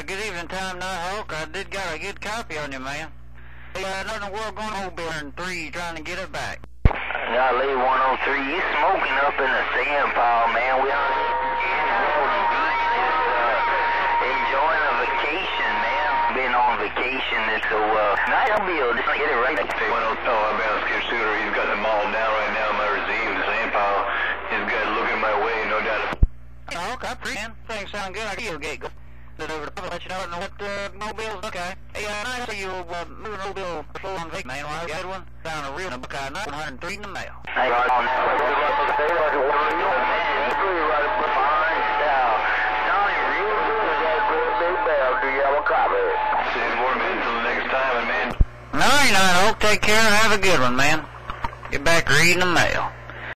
Uh, good evening, Tom Nighthawk. I did got a good copy on you, man. Hey, uh, nothing in the world going on over in three trying to get it back. Golly, 103, you smoking up in the sand pile, man. We on Golden Beach, just uh, enjoying a vacation, man. Been on vacation, and so uh, night I'll be able to just get it right. Hey, one oh, I'm bound skip shooter. He's got them all down right now. My regime, the sand pile. He's got looking my way, no doubt. Hawk, I appreciate it. Things sound good. I can get go. It over to let you know what uh, mobiles. Okay. Hey, uh, nice you uh, moving mobile on vac, man. Well, good one. Found a real Buckeye night, 103 in the mail. Right. Take care have a good one, man. Get back reading the mail.